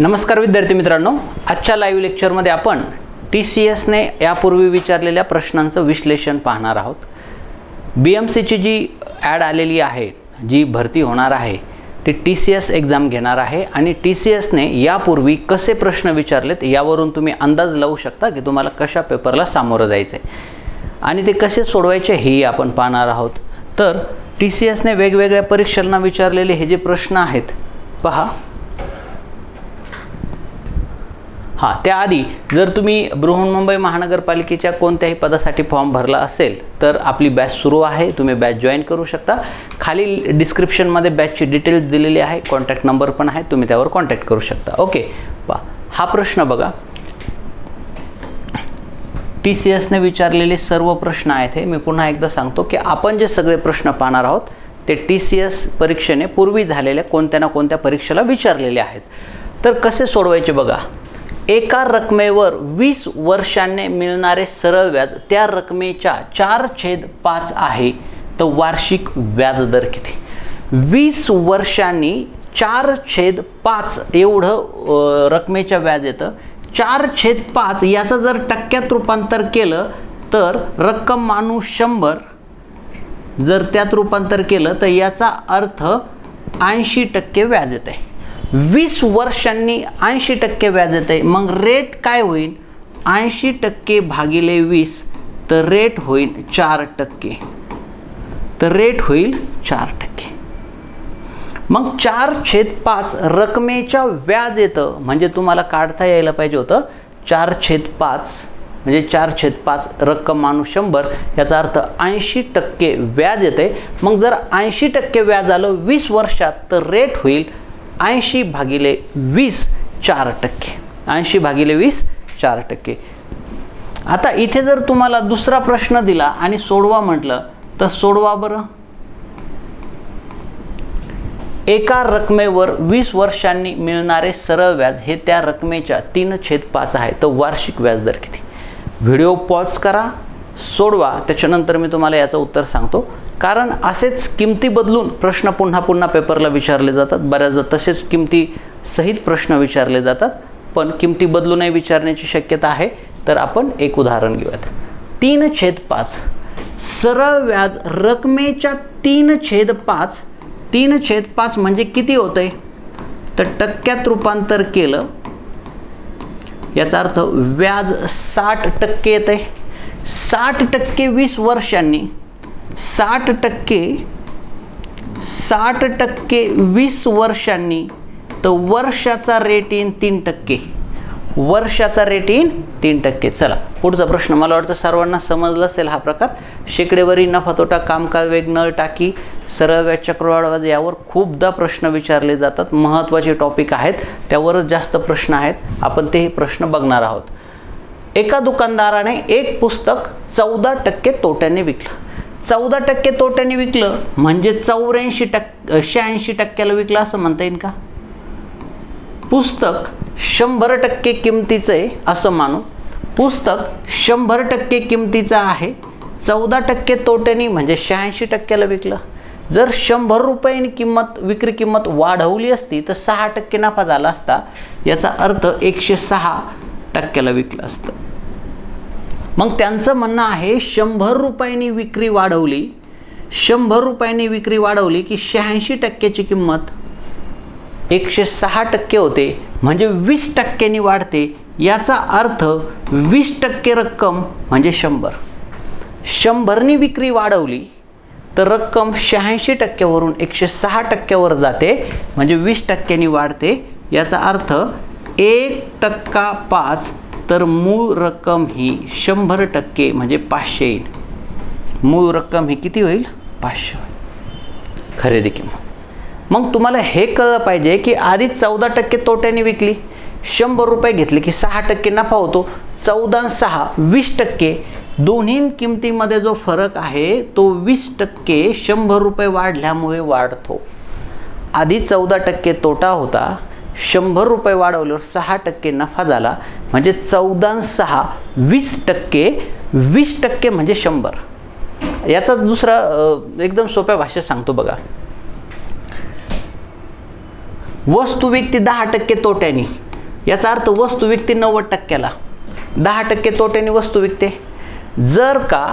नमस्कार विद्यार्थी मित्रांनो आजच्या लाईव्ह लेक्चरमध्ये आपण टी सी एसने यापूर्वी विचारलेल्या प्रश्नांचं विश्लेषण पाहणार आहोत. बी एम सीची जी ॲड आलेली आहे जी भरती होणार आहे ती टी सी एस एक्झाम घेणार आहे आणि टी सी एसने यापूर्वी कसे प्रश्न विचारलेत यावरून तुम्ही अंदाज लावू शकता की तुम्हाला कशा पेपरला सामोरं जायचं आहे आणि ते कसे सोडवायचे हेही आपण पाहणार आहोत. तर टी सी एसने वेगवेगळ्या परीक्षांना विचारलेले हे जे प्रश्न आहेत पहा. हां त्याआधी जर तुम्ही बृहन्मुंबई महानगरपालिकेच्या कोणत्याही पदासाठी फॉर्म भरला असेल तर आपली बॅच सुरू आहे. तुम्ही बॅच जॉईन करू शकता. खाली डिस्क्रिप्शनमध्ये बॅचची डिटेल्स दिलेली आहे. कॉन्टॅक्ट नंबर पण आहे. तुम्ही त्यावर कॉन्टॅक्ट करू शकता. ओके पा हा प्रश्न बघा. टी सी एसने विचारलेले सर्व प्रश्न आहेत हे मी पुन्हा एकदा सांगतो की आपण जे सगळे प्रश्न पाहणार आहोत ते टी सी एस परीक्षेने पूर्वी झालेल्या कोणत्या ना कोणत्या परीक्षेला विचारलेले आहेत. तर कसे सोडवायचे बघा. एका रकमेवर वीस वर्षांनी मिळणारे सरळ व्याज त्या रकमेच्या चार छेद पाच आहे. तर वार्षिक व्याजदर किती? वीस वर्षांनी चार छेद पाच एवढं रकमेच्या व्याज येतं. चार छेद पाच याचं जर टक्क्यात रूपांतर केलं तर रक्कम माणूस शंभर. जर त्यात रूपांतर केलं तर याचा अर्थ ऐंशी टक्के व्याज येत आहे वीस वर्षांनी ऐंशी टक्के व्याज येत आहे. मग रेट काय होईल? ऐंशी टक्के भागिले वीस तर रेट होईल चार टक्के. तर रेट होईल चार टक्के. मग चार छेद पाच रकमेच्या व्याज येतं. म्हणजे तुम्हाला काढता यायला पाहिजे होतं चार छेद पाच म्हणजे चार छेद पाच रक्कम माणूस शंभर याचा अर्थ ऐंशी टक्के व्याज येते मग जर ऐंशी टक्के व्याज आलं वीस वर्षात तर रेट होईल ऐंशी भागिले वीस चार टक्के. ऐंशी भागिले वीस चार टक्के. आता इथे जर तुम्हाला दुसरा प्रश्न दिला आणि सोडवा म्हटलं तर सोडवा बरं. एका रकमेवर वीस वर्षांनी मिळणारे सरळ व्याज हे त्या रकमेच्या तीन छेद पाच आहे तर वार्षिक व्याजदर किती? व्हिडिओ पॉज करा सोडवा. त्याच्यानंतर मी तुम्हाला याचं उत्तर सांगतो. कारण असेच किमती बदलून प्रश्न पुन्हा पुन्हा पेपरला विचारले जातात. बऱ्याचदा तसेच किमती सहित प्रश्न विचारले जातात. पण किमती बदलूनही विचारण्याची शक्यता आहे. तर आपण एक उदाहरण घेऊयात. तीन छेद पाच. सरळ व्याज रकमेच्या तीन छेद पाच. तीन छेद पाच म्हणजे किती होतं आहे तर टक्क्यात रूपांतर केलं. याचा अर्थ व्याज साठ टक्के येत आहे साठ टक्के वीस वर्षांनी साठ टक्के साठ टक्के वीस वर्षांनी तर वर्षाचा रेट येईन तीन टक्के. वर्षाचा रेट येईन तीन टक्के. चला पुढचा प्रश्न मला वाटतं सर्वांना समजला असेल हा प्रकार. शेकडेवरी नफा तोटा कामकाज वेग नळ टाकी सरळ व्याज चक्रवाढ यावर खूपदा प्रश्न विचारले जातात. महत्त्वाचे टॉपिक आहेत. त्यावरच जास्त प्रश्न आहेत. आपण तेही प्रश्न बघणार आहोत. एका दुकानदाराने एक पुस्तक चौदा टक्के तोट्याने विकलं. चौदा टक्के तोट्याने विकलं. म्हणजे चौऱ्याऐंशी टक्क शहाऐंशी टक्क्याला विकलं असं म्हणता येईल का? पुस्तक शंभर टक्के किमतीचं आहे असं मानू. पुस्तक शंभर टक्के किमतीचं आहे चौदा टक्के तोट्याने म्हणजे शहाऐंशी टक्क्याला विकलं. जर शंभर रुपयांनी किंमत विक्री किंमत वाढवली असती तर सहा टक्के नफा झाला असता याचा अर्थ एकशे सहा टक्क्याला विकलं असतं. मग त्यांचं म्हणणं आहे शंभर रुपयांनी विक्री वाढवली. शंभर रुपयांनी विक्री वाढवली की शहाऐंशी टक्क्याची किंमत. एकशे सहा टक्के होते म्हणजे वीस टक्क्यांनी वाढते. याचा अर्थ वीस टक्के रक्कम म्हणजे शंभर. शंभरनी विक्री वाढवली तर रक्कम शहाऐंशी टक्क्यावरून एकशे सहा टक्क्यावर जाते म्हणजे वीस टक्क्यांनी वाढते. याचा अर्थ एक टक्का पाच तर मूळ रक्कम ही शंभर टक्के म्हणजे पाचशे येईल. मूळ रक्कम ही किती होईल? पाचशे होईल. खरेदी किंमत. मग तुम्हाला हे कळलं पाहिजे की आधी चौदा टक्के तोट्याने विकली शंभर रुपये घेतले की सहा टक्के नफा होतो चौदा सहा वीस टक्के. दोन्ही किमतीमध्ये जो फरक आहे तो वीस टक्के शंभर रुपये वाढल्यामुळे वाढतो. आधी चौदा टक्के तोटा होता शंभर रुपये वाढवल्यावर सहा टक्के नफा झाला म्हणजे चौदा सहा वीस टक्के वीस टक्के म्हणजे शंभर. याचा दुसरा एकदम सोप्या भाषेत सांगतो बघा. वस्तू विकती दहा टक्के तोट्याने. याचा अर्थ वस्तू विकते नव्वद टक्क्याला. दहा टक्के तोट्याने वस्तू विकते. जर का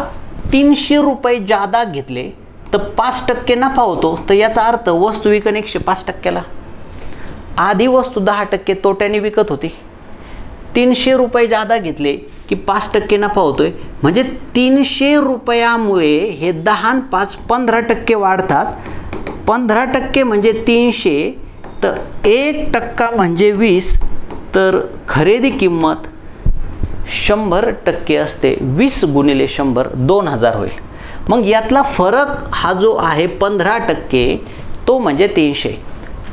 तीनशे रुपये जादा घेतले तर पाच टक्के नफा होतो तर याचा अर्थ वस्तू विकन एकशे पाच टक्क्याला. आधी वस्तू दहा टक्के तोट्याने विकत होती. तीनशे रुपये जादा घेतले की पाच टक्के नफा होतोय. म्हणजे तीनशे रुपयामुळे हे दहा पाच पंधरा टक्के वाढतात. पंधरा टक्के म्हणजे तीनशे तर एक टक्का म्हणजे वीस तर खरेदी किंमत शंभर टक्के असते. वीस गुणिले शंभर दोन हजार होईल. मग यातला फरक हा जो आहे पंधरा टक्के तो म्हणजे तीनशे.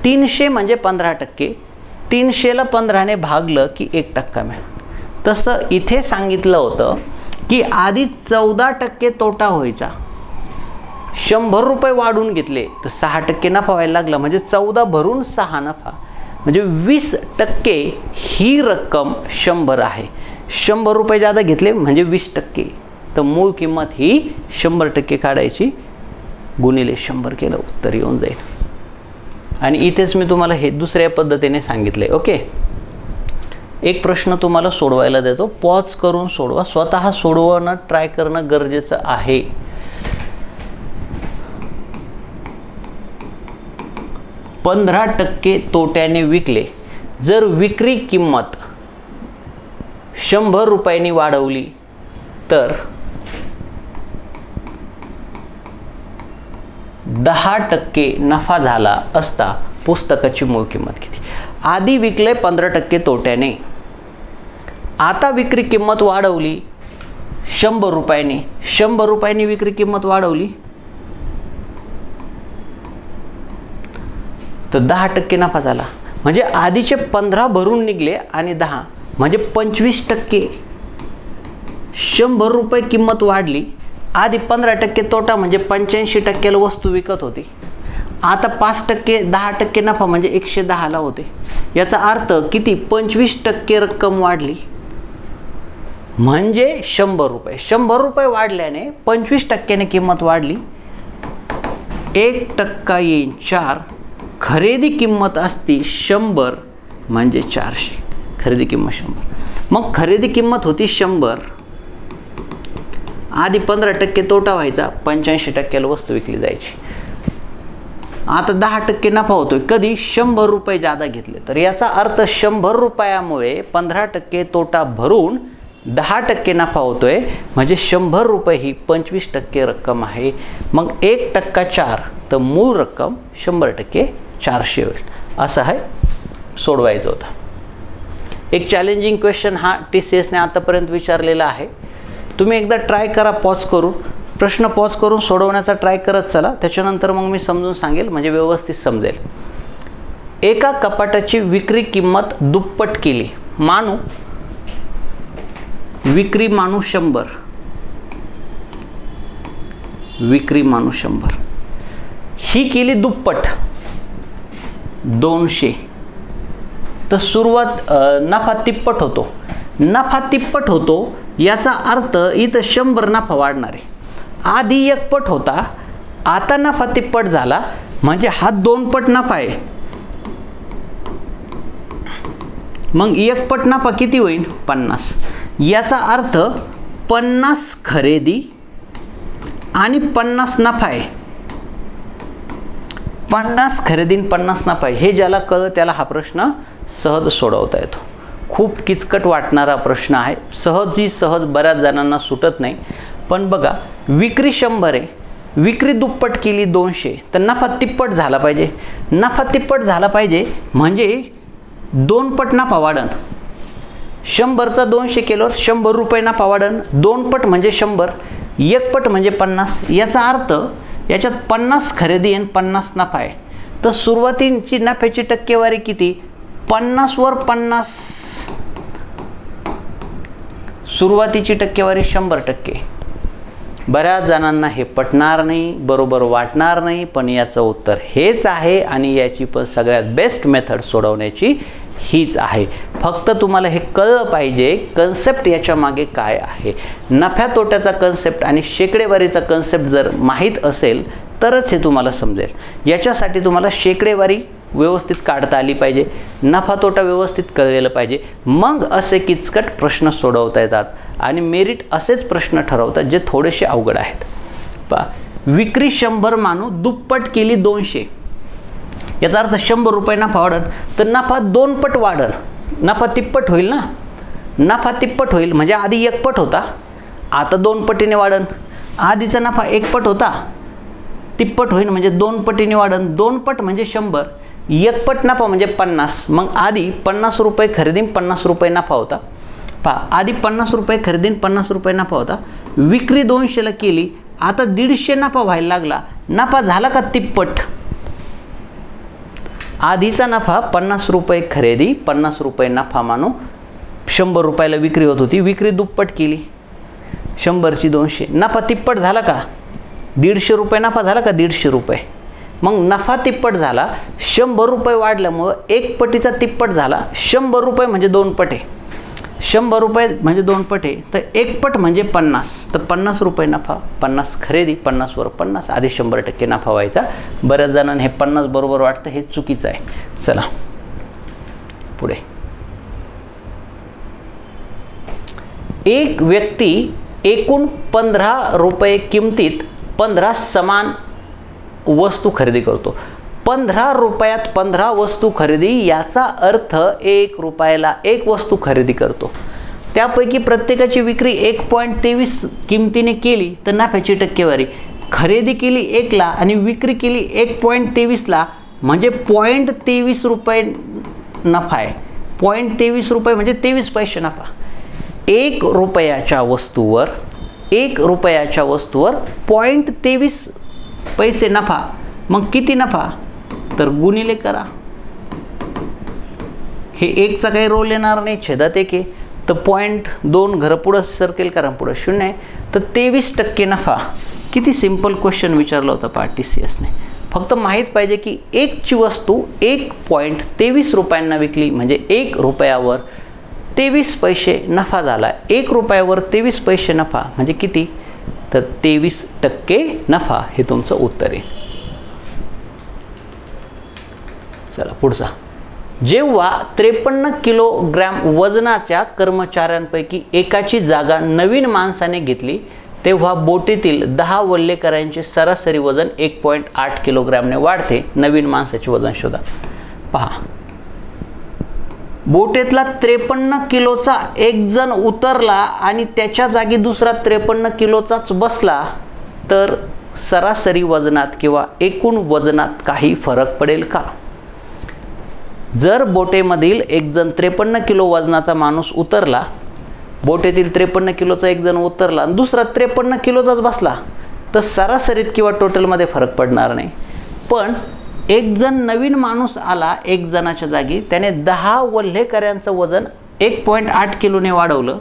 तीनशे म्हणजे पंधरा टक्के. तीनशेला पंधराने भागलं की एक टक्का मिळेल. तसं इथे सांगितलं होतं की आधी चौदा टक्के तोटा व्हायचा. शंभर रुपये वाढून घेतले तर सहा टक्के नफा व्हायला लागला. म्हणजे चौदा भरून सहा नफा. म्हणजे वीस टक्के ही रक्कम शंभर आहे. शंभर रुपये जादा घेतले म्हणजे वीस टक्के. तर मूळ किंमत ही शंभर टक्के काढायची गुणिले शंभर केलं उत्तर येऊन जाईल. आणि इथेच मी तुम्हाला हे दुसऱ्या पद्धतीने सांगितले ओके? एक प्रश्न तुम्हाला सोडवायला देतो. पॉज करून सोडवा. स्वतः सोडवणं ट्राय करणं गरजेचं आहे. पंधरा टक्के तोट्याने विकले. जर विक्री किंमत शंभर रुपयांनी वाढवली तर दहा टक्के नफा झाला असता पुस्तकाची मूळ किंमत किती? आधी विकले पंधरा टक्के तोट्याने. आता विक्री किंमत वाढवली शंभर रुपयाने. शंभर रुपयाने विक्री किंमत वाढवली. तर दहा टक्के नफा झाला. म्हणजे आधीचे पंधरा भरून निघले आणि दहा. म्हणजे पंचवीस टक्के. शंभर रुपये किंमत वाढली. आधी पंधरा टक्के तोटा म्हणजे पंच्याऐंशी टक्क्याला वस्तू विकत होती. आता पाच टक्के दहा टक्के नफा म्हणजे एकशे दहाला होते. याचा अर्थ किती? पंचवीस टक्के रक्कम वाढली. म्हणजे शंभर रुपये. शंभर रुपये वाढल्याने पंचवीस टक्क्याने किंमत वाढली. एक टक्का येईन चार. खरेदी किंमत असती शंभर म्हणजे चारशे. खरेदी किंमत शंभर. मग खरेदी किंमत होती शंभर. आधी पंधरा टक्के तोटा व्हायचा पंच्याऐंशी टक्क्याला वस्तू विकली जायची. आता दहा टक्के नफा होतोय. कधी? शंभर रुपये जादा घेतले. तर याचा अर्थ शंभर रुपयामुळे पंधरा टक्के तोटा भरून दहा टक्के नफा होतोय. म्हणजे शंभर रुपये ही पंचवीस टक्के रक्कम आहे. मग एक टक्का चार तर मूळ रक्कम शंभर टक्के चारशे होईल. असं आहे सोडवायचं होतं. एक चॅलेंजिंग क्वेश्चन हा टी सी एसने आतापर्यंत विचारलेला आहे. तुम्ही एकदा ट्राय करा पॉज करून. प्रश्न पॉज करून सोडवण्याचा ट्राय करत चला. त्याच्यानंतर मग मी समजून सांगेल म्हणजे व्यवस्थित समजेल. एका कपाटाची विक्री किंमत दुप्पट केली. मानू? विक्री मानू शंभर. विक्री मानू शंभर. ही केली दुप्पट. दोनशे. तर सुरुवात नफा तिप्पट होतो. नफा तिप्पट होतो याचा अर्थ इथं शंभर नफा वाढणार. आहे आधी एक पट होता आता नफा तिप्पट झाला म्हणजे हा दोन पट नफा आहे. मग एक पट नफा किती होईल? पन्नास. याचा अर्थ पन्नास खरेदी आणि पन्नास नफा आहे. पन्नास खरेदी पन्नास नफा आहे. हे ज्याला कळलं त्याला हा प्रश्न सहज सोडवता येतो. खूप किचकट वाटणारा प्रश्न आहे. सहजी सहज बऱ्याच जणांना सुटत नाही. पण बघा विक्री शंभर आहे. विक्री दुप्पट केली दोनशे. तर नफा तिप्पट झाला पाहिजे. नफा तिप्पट झाला पाहिजे म्हणजे दोन पट नफा वाढन. शंभरचा दोनशे केल्यावर शंभर रुपये नफा वाढन. दोन पट म्हणजे शंभर एक पट म्हणजे पन्नास. याचा अर्थ याच्यात पन्नास खरेदी आणि पन्नास नफा आहे. तर सुरुवातीची नफ्याची टक्केवारी किती? पन्नासवर पन्नास सुरुवातीची टक्केवारी शंभर टक्के. बऱ्याच जणांना हे पटणार नाही बरोबर वाटणार नाही पण याचं उत्तर हेच आहे आणि याची पण सगळ्यात बेस्ट मेथड सोडवण्याची हीच आहे. फक्त तुम्हाला हे कळलं पाहिजे कन्सेप्ट याच्या मागे काय आहे. नफ्या तोट्याचा कन्सेप्ट आणि शेकडेवारीचा कन्सेप्ट जर माहीत असेल तरच हे तुम्हाला समजेल. याच्यासाठी तुम्हाला शेकडेवारी व्यवस्थित काढता आली पाहिजे. नफा तोटा व्यवस्थित कळलेलं पाहिजे. मग असे किचकट प्रश्न सोडवता येतात. आणि मेरिट असेच प्रश्न ठरवतात जे थोडेसे अवघड आहेत. पा विक्री शंभर मानू दुप्पट केली दोनशे. याचा अर्थ शंभर रुपये नफा वाढन तर नफा दोन पट वाढन नफा तिप्पट होईल ना? नफा तिप्पट होईल म्हणजे आधी एकपट होता. आता दोन पटीने वाढन आधीचा नफा एकपट होता. तिप्पट होईल म्हणजे दोन पटीने वाढन दोन पट म्हणजे शंभर. एकपट नफा म्हणजे पन्नास. मग आधी पन्नास रुपये खरेदीन पन्नास रुपये नफा होता. पहा आधी पन्नास रुपये खरेदीन पन्नास रुपये नफा होता. विक्री दोनशेला केली. आता दीडशे नफा व्हायला लागला. नफा झाला का तिप्पट? आधीचा नफा पन्नास रुपये खरेदी पन्नास रुपये नफा मानू शंभर रुपयाला विक्री होत होती. विक्री दुप्पट केली. शंभरची दोनशे. नफा तिप्पट झाला का? दीडशे रुपये नफा झाला का दीडशे रुपये? मग नफा तिप्पट झाला शंभर रुपये वाढल्यामुळं एक पटीचा तिप्पट झाला शंभर रुपये म्हणजे दोन पटे. शंभर रुपये म्हणजे दोन पटे तर एक पट म्हणजे पन्नास. तर पन्नास रुपये नफा पन्नास खरेदी पन्नासवर पन्नास आधी शंभर टक्के नफा व्हायचा. बऱ्याच जणांना हे पन्नास बरोबर वाटतं हे चुकीचं आहे. चला पुढे. एक व्यक्ती एकूण पंधरा रुपये किमतीत पंधरा समान वस्तू खरेदी करतो. पंधरा रुपयात पंधरा वस्तू खरेदी याचा अर्थ एक रुपयाला एक वस्तू खरेदी करतो. त्यापैकी प्रत्येकाची विक्री एक पॉईंट तेवीस किमतीने केली तर नफ्याची टक्केवारी. खरेदी केली एकला आणि विक्री केली एक पॉईंट तेवीसला म्हणजे पॉईंट तेवीस रुपये नफा आहे. पॉईंट तेवीस रुपये म्हणजे तेवीस पैसे नफा. एक रुपयाच्या वस्तूवर एक रुपयाच्या वस्तूवर पॉईंट तेवीस पैसे नफा मग किती नफा? तर गुणिले करा. हे एकचा काही रोल येणार नाही छेदात एक आहे. तर पॉईंट दोन घरं पुढं सर्केल करा पुढं शून्य आहे. तर तेवीस टक्के नफा. किती सिंपल क्वेश्चन विचारला होता पा सी एसने फक्त माहीत पाहिजे की एकची वस्तू एक पॉईंट तेवीस रुपयांना विकली म्हणजे एक रुपयावर तेवीस पैसे नफा झाला. एक रुपयावर तेवीस पैसे नफा म्हणजे किती? तर तेवीस टक्के नफा हे तुमचं उत्तर आहे. चला पुढचा. जेव्हा त्रेपन्न किलोग्रॅम वजनाच्या कर्मचाऱ्यांपैकी एकाची जागा नवीन माणसाने घेतली तेव्हा बोटीतील दहा वल्लेकरांचे सरासरी वजन एक पॉईंट आठ किलोग्रॅमने वाढते. नवीन माणसाचे वजन शोधा. पहा. बोटेतला त्रेपन्न किलोचा एक जण उतरला आणि त्याच्या जागी दुसरा त्रेपन्न किलोचाच बसला तर सरासरी वजनात किंवा एकूण वजनात काही फरक पडेल का? जर बोटेमधील एक जण त्रेपन्न किलो वजनाचा माणूस उतरला बोटेतील त्रेपन्न किलोचा एक जण उतरला आणि दुसरा त्रेपन्न किलोचाच बसला तर सरासरीत किंवा टोटलमध्ये फरक पडणार नाही. पण एक जण नवीन माणूस आला एक जणाच्या जागी त्याने दहा वल्हेकऱ्यांचं वजन एक पॉईंट आठ किलोने वाढवलं.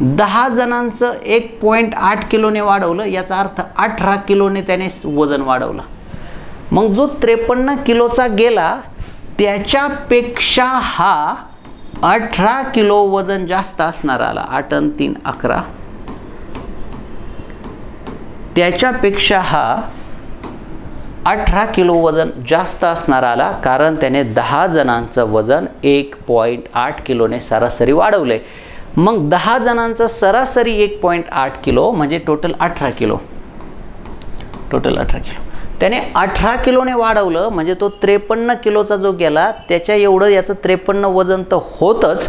दहा जणांचं एक पॉईंट आठ किलोने वाढवलं याचा अर्थ अठरा किलोने त्याने वजन वाढवलं. मग जो त्रेपन्न किलोचा गेला त्याच्यापेक्षा हा अठरा किलो वजन जास्त असणार आला आठ अन तीन अकरा. त्याच्यापेक्षा हा अठरा किलो वजन जास्त असणार आला कारण त्याने दहा जणांचं वजन एक पॉईंट आठ किलोने सरासरी वाढवलं आहे मग दहा जणांचं सरासरी एक पॉईंट आठ किलो म्हणजे टोटल अठरा किलो. टोटल अठरा किलो. त्याने अठरा किलोने वाढवलं म्हणजे तो त्रेपन्न किलोचा जो गेला त्याच्या एवढं याचं त्रेपन्न वजन तर होतंच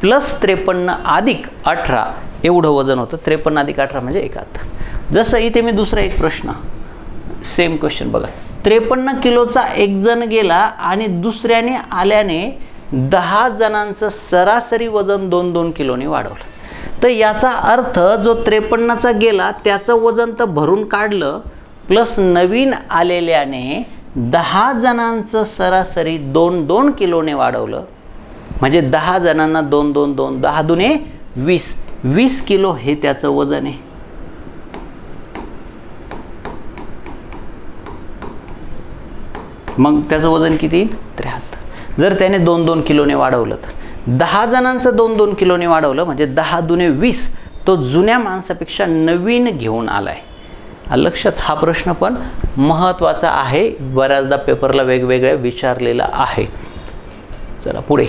प्लस त्रेपन्न अधिक अठरा एवढं वजन होतं. त्रेपन्न अधिक अठरा म्हणजे एकाहत्तर जसं इथे मी दुसरा एक प्रश्न सेम क्वेश्चन बघा. त्रेपन्न किलोचा एक जण गेला आणि दुसऱ्याने आल्याने दहा जणांचं सरासरी वजन दोन दोन किलोने वाढवलं. तर याचा अर्थ जो त्रेपन्नचा गेला त्याचं वजन तर भरून काढलं प्लस नवीन आलेल्याने दहा जणांचं सरासरी दोन दोन किलोने वाढवलं. म्हणजे दहा जणांना दोन दोन दोन दहा दुने वीस. वीस किलो हे त्याचं वजन आहे. मग त्याचं वजन किती? त्र्याहत्तर. जर त्याने दोन दोन किलोने वाढवलं तर. दहा जणांचं दोन दोन किलोने वाढवलं म्हणजे दहा दुने वीस तो जुन्या माणसापेक्षा नवीन घेऊन आला आहे लक्षात हा प्रश्न पण महत्त्वाचा आहे. बऱ्याचदा पेपरला वेगवेगळ्या विचारलेला आहे. चला पुढे.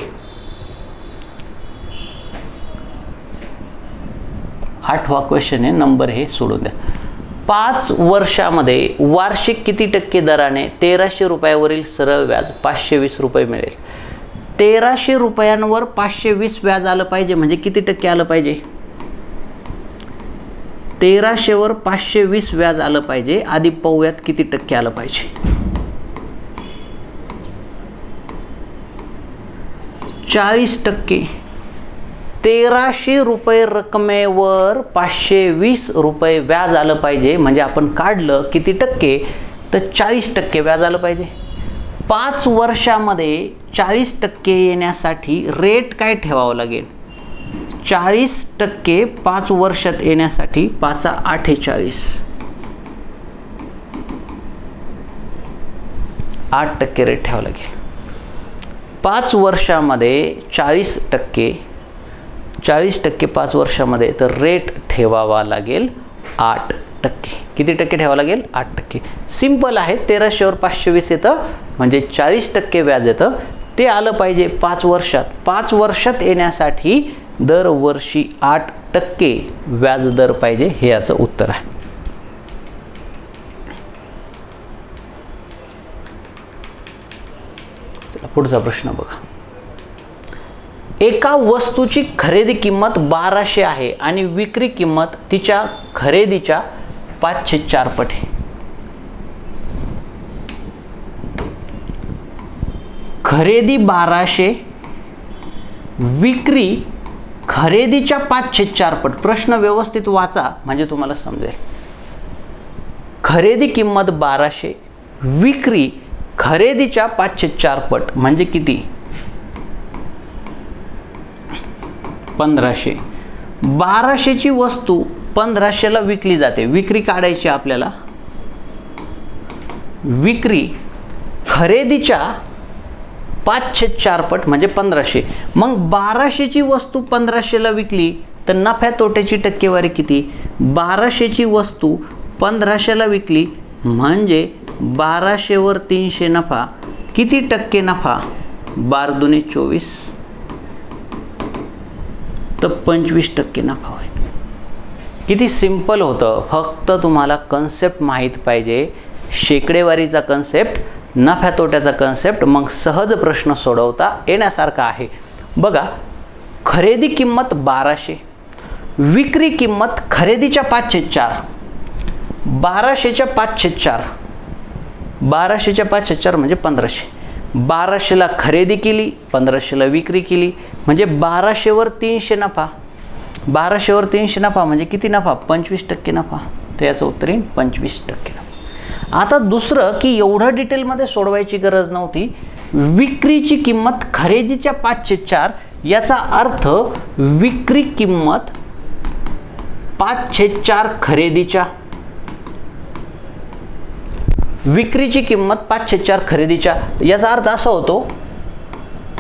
आठवा क्वेश्चन आहे नंबर हे सोडून द्या. पाच वर्षामध्ये वार्षिक किती टक्के दराने तेराशे रुपयावरील सरळ व्याज पाचशे वीस रुपये मिळेल? तेराशे रुपयांवर पाचशे वीस व्याज आलं पाहिजे. म्हणजे किती टक्के आलं पाहिजे? तेराशेवर पाचशे वीस व्याज आलं पाहिजे. आधी पाहूयात किती टक्के आलं पाहिजे. चाळीस टक्के. तेराशे रुपये रकमेवर पाचशे वीस रुपये व्याज आलं पाहिजे. म्हणजे आपण काढलं किती टक्के? तर चाळीस टक्के व्याज आलं पाहिजे. पाच वर्षामध्ये चाळीस टक्के येण्यासाठी रेट काय ठेवावं लागेल? चाळीस टक्के पाच वर्षात येण्यासाठी पाचा अठ्ठेचाळीस. आठ टक्के रेट ठेवावं लागेल. पाच वर्षामध्ये चाळीस टक्के चाळीस टक्के पाच वर्षामध्ये तर रेट ठेवावा लागेल आठ टक्के. किती टक्के ठेवावं लागेल? आठ टक्के. सिंपल आहे तेराशेवर पाचशे वीस येतं म्हणजे चाळीस टक्के व्याज येतं. ते आलं पाहिजे पाच वर्षात. पाच वर्षात येण्यासाठी दरवर्षी आठ टक्के व्याज दर पाहिजे हे याचं उत्तर आहे. पुढचा प्रश्न बघा. एका वस्तूची खरेदी किंमत बाराशे आहे आणि विक्री किंमत तिच्या खरेदीच्या पाचशे चार पटे आहे. खरेदी बाराशे विक्री खरेदीच्या पाचशे चार पट. प्रश्न व्यवस्थित वाचा म्हणजे तुम्हाला समजेल. खरेदी किंमत बाराशे विक्री खरेदीच्या पाचशे चार पट म्हणजे किती? पंधराशे. बाराशेची वस्तू पंधराशेला विकली जाते. विक्री काढायची आपल्याला. विक्री खरेदीच्या पाचशे चारपट म्हणजे पंधराशे. मग बाराशेची वस्तू पंधराशेला विकली तर नफ्या तोट्याची टक्केवारी किती? बाराशेची वस्तू पंधराशेला विकली म्हणजे बाराशेवर तीनशे नफा. किती टक्के नफा? बार दुने चोवीस. तर पंचवीस टक्के नफा होईल किती सिंपल होतं. फक्त तुम्हाला कन्सेप्ट माहीत पाहिजे. शेकडेवारीचा कन्सेप्ट नफ्या तोट्याचा कन्सेप्ट मग सहज प्रश्न सोडवता येण्यासारखा आहे. बघा खरेदी किंमत बाराशे. विक्री किंमत खरेदीच्या पाचशे चार. बाराशेच्या पाचशे चार. बाराशेच्या पाचशे चार म्हणजे पंधराशे. बाराशेला खरेदी केली पंधराशेला विक्री केली. म्हणजे बाराशेवर तीनशे नफा. बाराशेवर तीनशे नफा म्हणजे किती नफा? पंचवीस टक्के नफा. तर याचं उत्तर येईल पंचवीस टक्के नफा. आता दुसरं की एवढं डिटेलमध्ये सोडवायची गरज नव्हती. विक्रीची किंमत खरेदीच्या पाचशे चार याचा अर्थ विक्री किंमत पाचशे चार खरेदीच्या. विक्रीची किंमत पाचशे चार खरेदीच्या याचा अर्थ असा होतो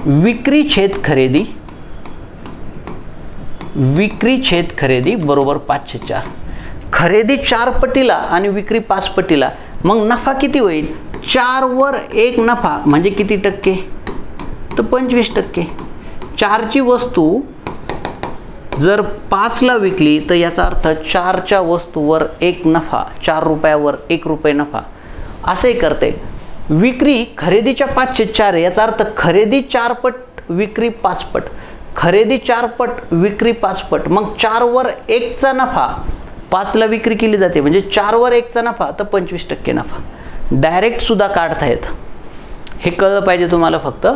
विक्री छेद खरेदी विक्री छेद खरेदी बरोबर पाचशे चार. खरेदी चार पटीला आणि विक्री पाच पटीला मग नफा किती होईल? चारवर एक नफा म्हणजे किती टक्के? तर पंचवीस टक्के. चारची वस्तू जर पाचला विकली तर याचा अर्थ चारच्या वस्तूवर एक नफा चार रुपयावर एक रुपये नफा. असंही करते. विक्री खरेदीच्या पाचशे चार याचा अर्थ खरेदी चारपट विक्री पाचपट. खरेदी चारपट विक्री पाचपट. मग चारवर एकचा नफा पाचला विक्री केली जाते. म्हणजे चारवर एकचा नफा तर पंचवीस टक्के नफा. डायरेक्टसुद्धा काढता येत हे कळलं पाहिजे तुम्हाला फक्त.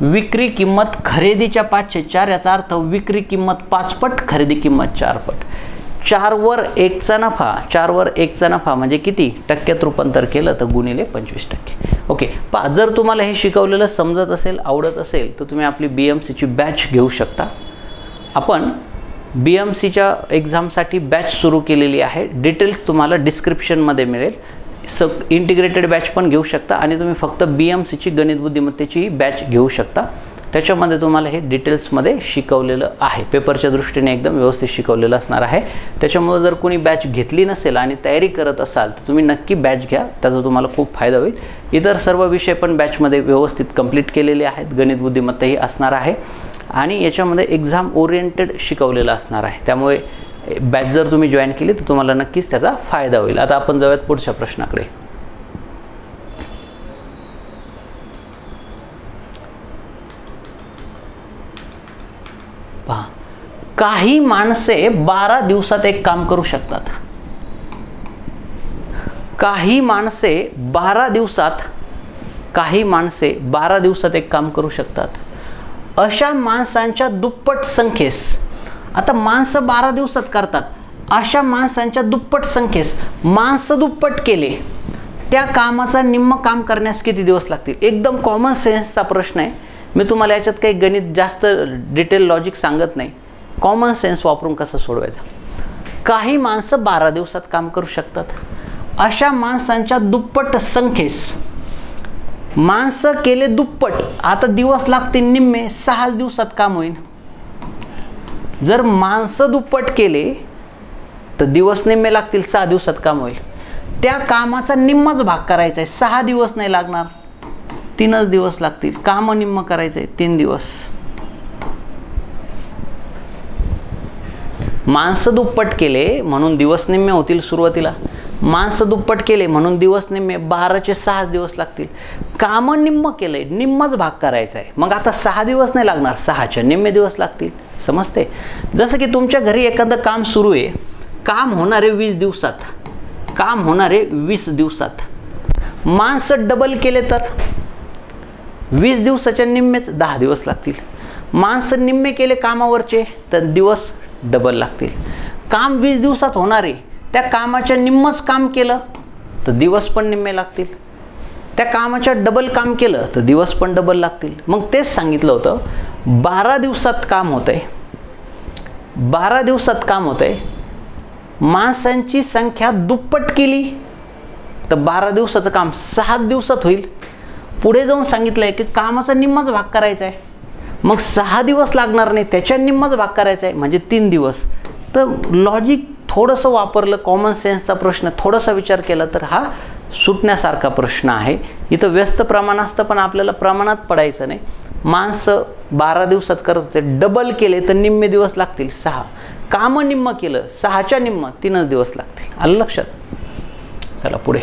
विक्री किंमत खरेदीच्या पाचशे चार याचा अर्थ विक्री किंमत पाचपट खरेदी किंमत चारपट. चारवर एकचा नफा चारवर एकचा नफा म्हणजे किती? टक्क्यात रूपांतर केलं तर गुणिले पंचवीस टक्के. ओके पा जर तुम्हाला हे शिकवलेलं समजत असेल आवडत असेल तर तुम्ही आपली बी एम सीची बॅच घेऊ शकता. आपण बी एम सीच्या एक्झामसाठी बॅच सुरू केलेली आहे. डिटेल्स तुम्हाला डिस्क्रिप्शनमध्ये मिळेल. स इंटिग्रेटेड बॅच पण घेऊ शकता आणि तुम्ही फक्त बी एम सीची गणित बुद्धिमत्तेची बॅच घेऊ शकता. त्याच्यामध्ये तुम्हाला हे डिटेल्समध्ये शिकवलेलं आहे. पेपरच्या दृष्टीने एकदम व्यवस्थित शिकवलेलं असणार आहे. त्याच्यामुळं जर कोणी बॅच घेतली नसेल आणि तयारी करत असाल तर तुम्ही नक्की बॅच घ्या. त्याचा तुम्हाला खूप फायदा होईल. इतर सर्व विषय पण बॅचमध्ये व्यवस्थित कंप्लीट केलेले आहेत. गणित बुद्धिमत्ताही असणार आहे. आणि याच्यामध्ये एक्झाम ओरिएंटेड शिकवलेलं असणार आहे. त्यामुळे बॅच जर तुम्ही जॉईन केली तर तुम्हाला नक्कीच त्याचा फायदा होईल. आता आपण जाऊयात पुढच्या प्रश्नाकडे. काही माणसे बारा दिवसात एक काम करू शकतात. काही माणसे बारा दिवसात काही माणसे बारा दिवसात एक काम करू शकतात. अशा माणसांच्या दुप्पट संख्येस आता माणसं बारा दिवसात करतात. अशा माणसांच्या दुप्पट संख्येस माणसं दुप्पट केले त्या कामाचा निम्म काम करण्यास किती दिवस लागतील? एकदम कॉमन सेन्सचा प्रश्न आहे. मी तुम्हाला याच्यात काही गणित जास्त डिटेल लॉजिक सांगत नाही. कॉमन सेन्स वापरून कसं सोडवायचं? काही माणसं बारा दिवसात काम करू शकतात. अशा माणसांच्या दुप्पट संख्येस. माणसं केले दुप्पट. आता दिवस लागतील निम्मे सहा दिवसात काम होईल जर माणसं दुप्पट केले तर दिवस निम्मे लागतील सहा दिवसात काम होईल. त्या कामाचा निम्मच भाग करायचा आहे सहा दिवस नाही लागणार. तीनच दिवस लागतील. कामं निम्म करायचं आहे तीन दिवस. माणसं दुप्पट केले म्हणून दिवस निम्मे होतील सुरुवातीला. माणसं दुप्पट केले म्हणून दिवस निम्मे बाराचे सहा दिवस लागतील. कामं निम्म केलंय निम्मच भाग करायचा आहे मग आता सहा दिवस नाही लागणार सहाच्या निम्मे दिवस लागतील. समजते जसं की तुमच्या घरी एखादं काम सुरू आहे काम होणारे वीस दिवसात. काम होणारे वीस दिवसात. माणसं डबल केले तर? वीस दिवसाच्या निम्मेच दहा दिवस लागतील. माणसं निम्मे केले कामावरचे तर दिवस डबल लागतील. काम वीस दिवसात होणारे त्या कामाच्या निम्मच काम केलं तर दिवस पण निम्मे लागतील. त्या कामाच्या डबल काम केलं तर दिवस पण डबल लागतील. मग तेच सांगितलं होतं बारा दिवसात काम होतं आहे बारा दिवसात काम होतं आहे माणसांची संख्या दुप्पट केली तर बारा दिवसाचं काम सहा दिवसात होईल. पुढे जाऊन सांगितलं आहे की कामाचा निम्माच भाग करायचा आहे मग सहा दिवस लागणार नाही त्याच्या निम्माच भाग करायचा आहे म्हणजे तीन दिवस. तर लॉजिक थोडंसं वापरलं कॉमन सेन्सचा प्रश्न थोडासा विचार केला तर हा सुटण्यासारखा प्रश्न आहे. इथं व्यस्त प्रमाण असतं पण आपल्याला प्रमाणात पडायचं नाही. माणसं बारा दिवसात करत होते डबल केले तर निम्मे दिवस लागतील सहा. कामं निम्म केलं सहाच्या निम्म तीनच दिवस लागतील. आलं लक्षात? चला पुढे.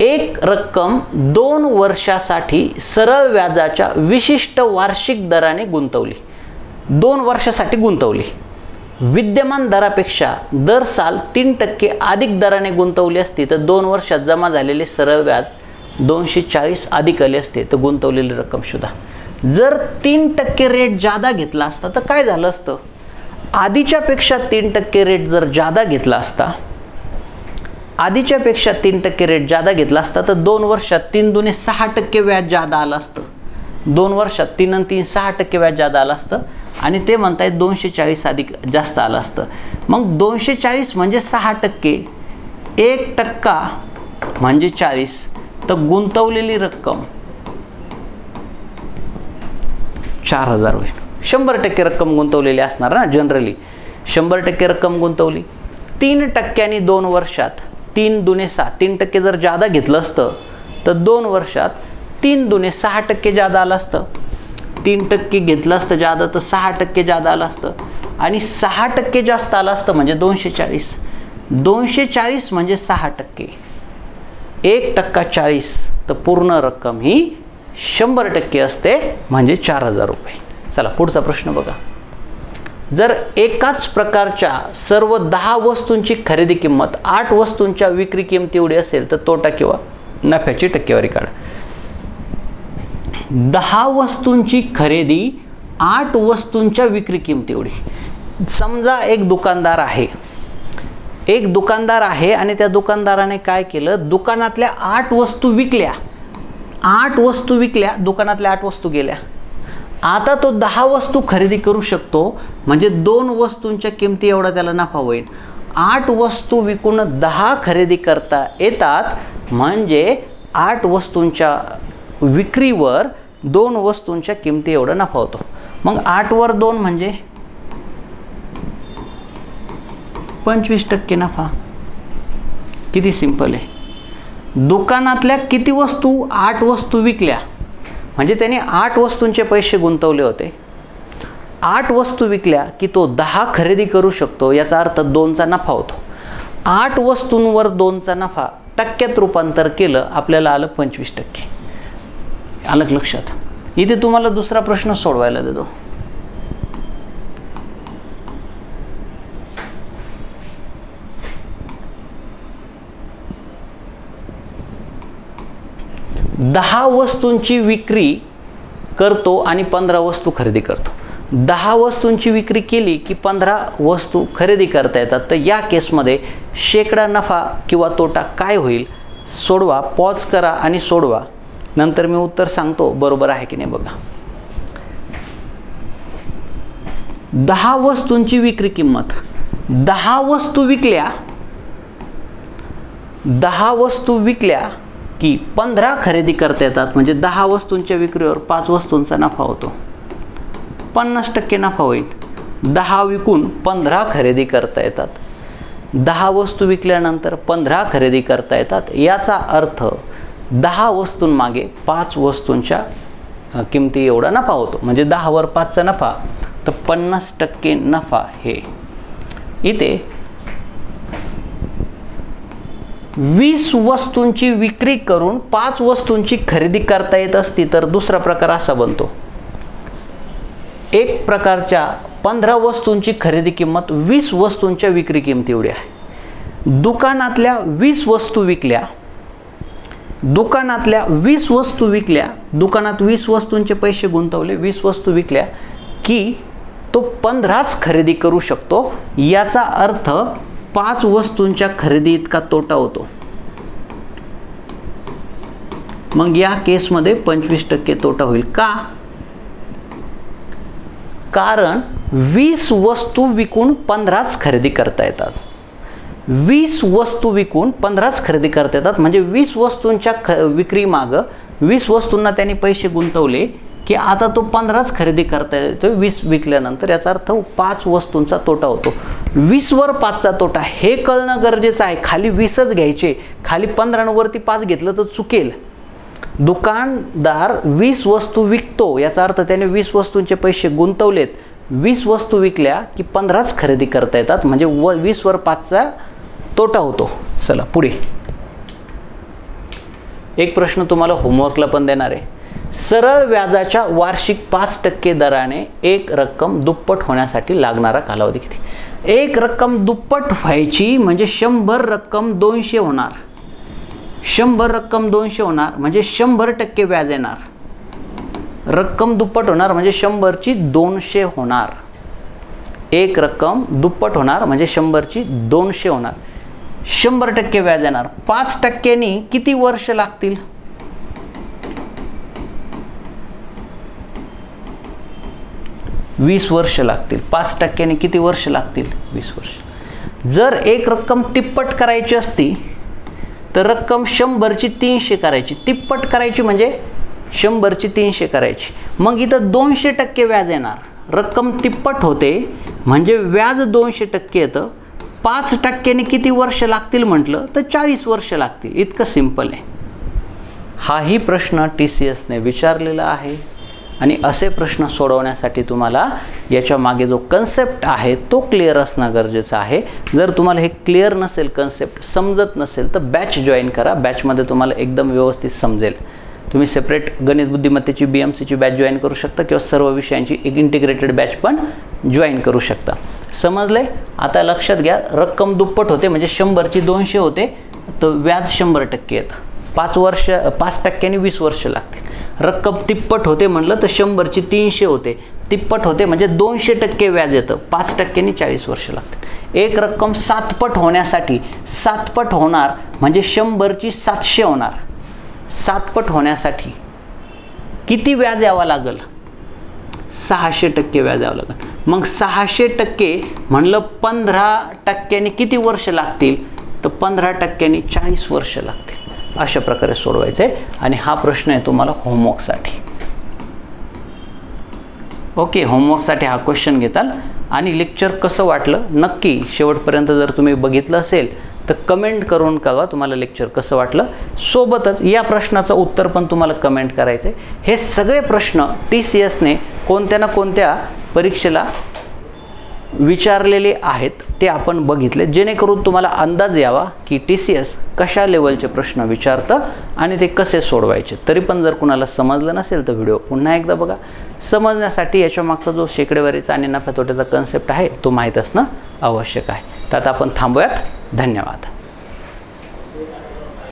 एक रक्कम दोन वर्षासाठी सरळ व्याजाच्या विशिष्ट वार्षिक दराने गुंतवली. दोन वर्षासाठी गुंतवली. विद्यमान दरापेक्षा दर साल तीन टक्के अधिक दराने गुंतवली असती तर दोन वर्षात जमा झालेले सरळ व्याज दोनशे चाळीस अधिक आले असते तर गुंतवलेली रक्कम सुद्धा. जर तीन टक्के रेट जादा घेतला असता तर काय झालं असतं? आधीच्यापेक्षा तीन टक्के रेट जर जादा घेतला असता आधीच्यापेक्षा तीन टक्के रेट जादा घेतला असता तर दोन वर्षात तीन दुने सहा टक्के व्याज जादा आलं असतं. दोन वर्षात तीन आणि तीन सहा टक्के व्याज जादा आलं असतं. आणि ते म्हणतायत दोनशे चाळीस अधिक जास्त आलं असतं. मग दोनशे चाळीस म्हणजे सहा टक्के. एक टक्का म्हणजे चाळीस. तर गुंतवलेली रक्कम चार हजार होईल शंभर टक्के रक्कम गुंतवलेली असणार ना जनरली शंभर टक्के रक्कम गुंतवली. तीन टक्क्यांनी दोन वर्षात तीन दुने सहा तीन टक्के जर जादा घेतलं असतं तर दोन वर्षात तीन दुने सहा टक्के जादा आलं असतं. तीन टक्के घेतलं असतं जादा तर सहा टक्के जादा आलं असतं. आणि सहा टक्के जास्त आलं असतं म्हणजे दोनशे चाळीस. दोनशे चाळीस म्हणजे सहा टक्के. एक टक्का चाळीस तर पूर्ण रक्कम ही शंभर टक्के असते म्हणजे चार हजार रुपये. चला पुढचा प्रश्न बघा. जर एकाच प्रकारच्या सर्व दहा वस्तूंची खरेदी किंमत आठ वस्तूंच्या विक्री किंमती एवढी असेल तर तोटा किंवा नफ्याची टक्केवारी काढा. दहा वस्तूंची खरेदी आठ वस्तूंच्या विक्री किंमती एवढी. समजा एक दुकानदार आहे. एक दुकानदार आहे आणि त्या दुकानदाराने काय केलं? दुकानातल्या आठ वस्तू विकल्या. आठ वस्तू विकल्या दुकानातल्या आठ वस्तू गेल्या. आता तो दहा वस्तू खरेदी करू शकतो म्हणजे दोन वस्तूंच्या किमती एवढा त्याला नफा होईल. आठ वस्तू विकून दहा खरेदी करता येतात म्हणजे आठ वस्तूंच्या विक्रीवर दोन वस्तूंच्या किमती एवढा नफा होतो. मग आठवर दोन म्हणजे? पंचवीस टक्के नफा. किती सिंपल आहे. दुकानातल्या किती वस्तू आठ वस्तू विकल्या? म्हणजे त्याने आठ वस्तूंचे पैसे गुंतवले होते. आठ वस्तू विकल्या की तो दहा खरेदी करू शकतो याचा अर्थ दोनचा नफा होतो. आठ वस्तूंवर दोनचा नफा टक्क्यात रूपांतर केलं आपल्याला आलं पंचवीस टक्के. आलं लक्षात. इथे तुम्हाला दुसरा प्रश्न सोडवायला देतो. दहा वस्तूंची विक्री करतो आणि पंधरा वस्तू खरेदी करतो. दहा वस्तूंची विक्री केली की पंधरा वस्तू खरेदी करता येतात. तर या केसमध्ये शेकडा नफा किंवा तोटा काय होईल? सोडवा पॉज करा आणि सोडवा. नंतर मी उत्तर सांगतो बरोबर आहे की नाही बघा. दहा वस्तूंची विक्री किंमत. दहा वस्तू विकल्या दहा वस्तू विकल्या की पंधरा खरेदी करता येतात म्हणजे दहा वस्तूंच्या विक्रीवर पाच वस्तूंचा नफा होतो. पन्नास टक्के नफा होईल. दहा विकून पंधरा खरेदी करता येतात. दहा वस्तू विकल्यानंतर पंधरा खरेदी करता येतात. याचा अर्थ दहा वस्तूंमागे पाच वस्तूंच्या किमती एवढा नफा होतो. म्हणजे दहावर पाचचा नफा तर पन्नास टक्के नफा हे. इथे वीस वस्तूंची विक्री करून पाच वस्तूंची खरेदी करता येत असती तर दुसरा प्रकार असा बनतो. एक प्रकारच्या पंधरा वस्तूंची खरेदी किंमत वीस वस्तूंच्या विक्री किंमत एवढी आहे. दुकानातल्या वीस वस्तू विकल्या दुकानातल्या वीस वस्तू विकल्या दुकानात वीस वस्तूंचे पैसे गुंतवले वीस वस्तू विकल्या की तो पंधराच खरेदी करू शकतो याचा अर्थ पाच वस्तूंच्या खरेदी इतका तोटा होतो. मग या केसमध्ये पंचवीस टक्के तोटा होईल. का? कारण वीस वस्तू विकून पंधराच खरेदी करता येतात. वीस वस्तू विकून पंधराच खरेदी करता येतात. म्हणजे वीस वस्तूंच्या ख विक्रीमागं वीस वस्तूंना त्यांनी पैसे गुंतवले की आता तो पंधराच खरेदी करता येतो वीस विकल्यानंतर याचा अर्थ पाच वस्तूंचा तोटा होतो. वीसवर पाचचा तोटा हे कळणं गरजेचं आहे. खाली वीसच घ्यायचे खाली पंधरावरती पाच घेतलं तर चुकेल. दुकानदार वीस वस्तू विकतो याचा अर्थ त्याने वीस वस्तूंचे पैसे गुंतवलेत. वीस वस्तू विकल्या की पंधराच खरेदी करता येतात म्हणजे व वीसवर पाचचा तोटा होतो. चला पुढे. एक प्रश्न तुम्हाला होमवर्कला पण देणार आहे. सरळ व्याजाच्या वार्षिक पाच टक्के दराने एक रक्कम दुप्पट होण्यासाठी लागणारा कालावधी किती? एक रक्कम दुप्पट व्हायची म्हणजे शंभर रक्कम दोनशे होणार. शंभर रक्कम दोनशे होणार म्हणजे शंभर टक्के व्याज येणार. रक्कम दुप्पट होणार म्हणजे शंभरची दोनशे होणार. एक रक्कम दुप्पट होणार म्हणजे शंभरची दोनशे होणार. शंभर टक्के व्याज येणार. पाच टक्क्यांनी किती वर्ष लागतील? वीस वर्ष लागतील. पाच टक्क्याने किती वर्ष लागतील? वीस वर्ष. जर एक रक्कम तिप्पट करायची असती तर रक्कम शंभरची तीनशे करायची. तिप्पट करायची म्हणजे शंभरची तीनशे करायची. मग इथं दोनशे टक्के व्याज येणार. रक्कम तिप्पट होते म्हणजे व्याज दोनशे टक्के येतं. पाच टक्क्याने किती वर्ष लागतील म्हटलं तर चाळीस वर्ष लागतील. इतकं सिंपल आहे. हाही प्रश्न टी सी एसने विचारलेला आहे. आणि असे प्रश्न सोडवण्यासाठी तुम्हाला याच्या मागे जो कन्सेप्ट आहे तो क्लिअर असणं गरजेचं आहे. जर तुम्हाला हे क्लिअर नसेल कन्सेप्ट समजत नसेल तर बॅच जॉईन करा. बॅचमध्ये तुम्हाला एकदम व्यवस्थित समजेल. तुम्ही सेपरेट गणित बुद्धिमत्तेची बी एम सीची बॅच जॉईन करू शकता किंवा सर्व विषयांची एक इंटिग्रेटेड बॅच पण जॉईन करू शकता. समजले आता लक्षात घ्या रक्कम दुप्पट होते म्हणजे शंभरची दोनशे होते तर व्याज शंभर टक्के येतं. पाच वर्ष पाच टक्क्यांनी वीस वर्ष लागतील. रक्कम तिप्पट होते म्हणलं तर शंभरची तीनशे होते. तिप्पट होते म्हणजे दोनशे टक्के व्याज येतं. पाच टक्क्यांनी चाळीस वर्ष लागतात. एक रक्कम सातपट होण्यासाठी सातपट होणार म्हणजे शंभरची सातशे होणार. सातपट होण्यासाठी किती व्याज यावं लागेल? सहाशे टक्के व्याज यावं लागेल. मग सहाशे टक्के म्हणलं पंधरा टक्क्यांनी किती वर्ष लागतील? तर पंधरा टक्क्यांनी चाळीस वर्ष लागतील. अशा प्रकारे सोडवायचं. आहे आणि हा प्रश्न आहे तुम्हाला होमवर्कसाठी. ओके होमवर्कसाठी हा क्वेश्चन घेताल. आणि लेक्चर कसं वाटलं? नक्की शेवटपर्यंत जर तुम्ही बघितलं असेल तर कमेंट करून कळवा तुम्हाला लेक्चर कसं वाटलं. सोबतच या प्रश्नाचं उत्तर पण तुम्हाला कमेंट करायचं आहे हे सगळे प्रश्न टी सी एसने कोणत्या ना कोणत्या परीक्षेला विचारलेले आहेत ते आपण बघितले. जेणेकरून तुम्हाला अंदाज यावा की टी सी एस कशा लेवलचे प्रश्न विचारतं आणि ते कसे सोडवायचे. तरी पण जर कुणाला समजलं नसेल तर व्हिडिओ पुन्हा एकदा बघा. समजण्यासाठी याच्या मागचा जो शेकडेवारीचा आणि नफ्या तोट्याचा कन्सेप्ट आहे तो माहीत असणं आवश्यक आहे. तर आता आपण थांबूयात. धन्यवाद.